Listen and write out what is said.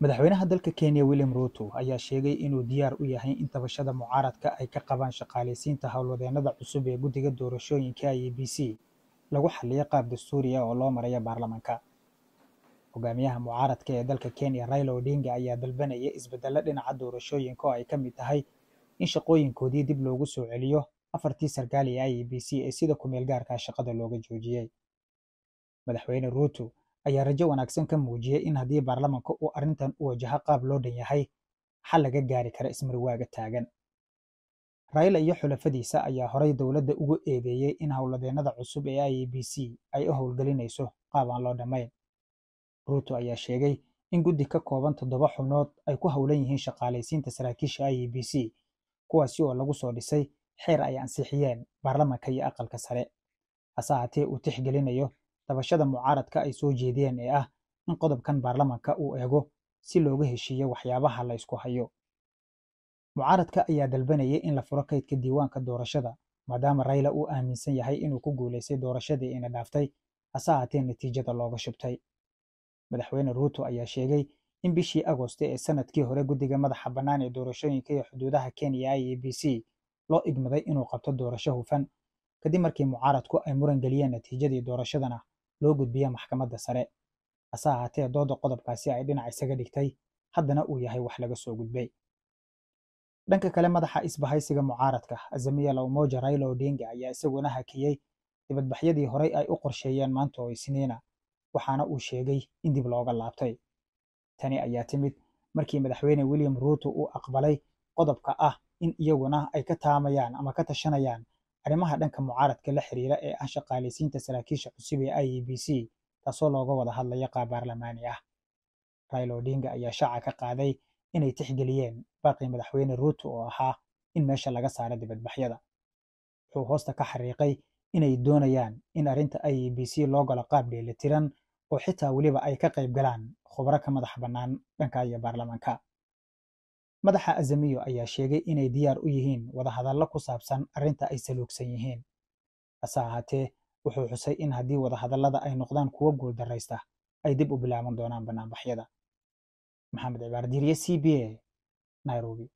Madaxweynaha dalka Kenya William Ruto ayaa sheegay inuu diyaar u yahay in tabashada mucaaradka ay ka qabaan shaqaaleysiinta howlwadeennada cusub ee guddiga doorashooyinka IEBC lagu xalliyo qaab dastuuri ah oo loo marayo baarlamaanka. Hogaamiyaha mucaaradka ee dalka Kenya Raila Odinga ayaa dalbanaya isbeddelo dhinaca doorashooyinka oo ay ka mid tahay in shaqooyinkoodii dib loogu soo celiyo afartii sarkaal ee IEBC ee sida ku meel gaarka ah shaqada looga joojiyey. Madaxweyne Ruto ayaa rajo wanaagsan ka muujiyey in haddii baarlamaanka uu arrintan u wajaho qaab loo dhan yahay, xal laga gaari karo ismarwaaga taagan. Raila iyo xulafadiisa ayaa horay dowladda ugu eedeeyey in howlwadeennada cusub ee IEBC ay u howlgelinayso qaab aan loo dhammayn. Ruto ayaa sheegay in guddi ka kooban toddoba xubnood ay ku howlan yihiin shaqaaleysiinta saraakiisha IEBC, kuwaasi oo lagu soo dhisay xeer ay ansixiyeen baarlamaanka iyo aqalka sare. Hase haatee uu tixgelinayo tabashada mucaaradka ay soo jeediyeen ee ah in qodobkan baarlamaanka uu eego si looga heshiiyo waxyaabaha la isku hayo. Mucaaradka ayaa dalbanayay in la furo kaydka diiwaanka doorashada maadaama Raila uu aaminsan yahay inuu ku guuleystay doorashadii ina dhaaftay hase haatee natiijada looga shubtay. Madaxweyne Ruto ayaa sheegay in bishii Agoosto ee sannadkii hore guddiga madaxa bannaan ee doorashooyinka iyo xuduudaha Kenya IEBC loo igmaday inuu qabto doorasho hufan kadib markii mucaaradku ay muran geliyeen natiijadii doorashadana loo gudbiyey maxkamadda sare. Hase haatee dooda qodobkaasi ay dhinac isaga dhigtay haddana uu yahay wax laga soo gudbay. Dhanka kale madaxa isbahaysiga mucaaradka Azimio la Umoja Raila Odinga ayaa isaguna hakiyey dibadbaxyadii horay ay u qorsheeyeen maanta oo Isniina waxaana uu sheegay in dib looga laabtay. Tani ayaa timid markii madaxweyne William Ruto uu aqbalay qodobka ah in iyaguna ay ka taamayaan ama ka tashanayaan arrimaha dhanka mucaaradka la xiriira ee ah shaqaaleysiinta saraakiisha cusub ee IEBC taasoo looga wada hadlayo qaab baarlamaani ah. Raila Odinga ayaa shaaca ka qaaday inay tixgeliyeen baaqii madaxweyne Ruto oo ahaa in meesha laga saaro dibadbaxyada. Wuxuu hoosta ka xariiqay inay doonayaan in arrinta IEBC loo galo qaab dheellitiran oo xitaa weliba ay ka qayb galaan khubaro ka madax bannaan dhanka iyo baarlamaanka. Madaxa Azimio ayaa sheegay inay diyaar u yihiin wadahadallo ku saabsan arrinta ay saluugsan yihiin. Hase ahaatee wuxuu xusay in haddii wadahadallada ay noqdaan kuwo guuldarraysta ay dib u bilaaban doonaan banaanbaxyada. Maxamed Cibaar Diiriye, C B A, Nairobi.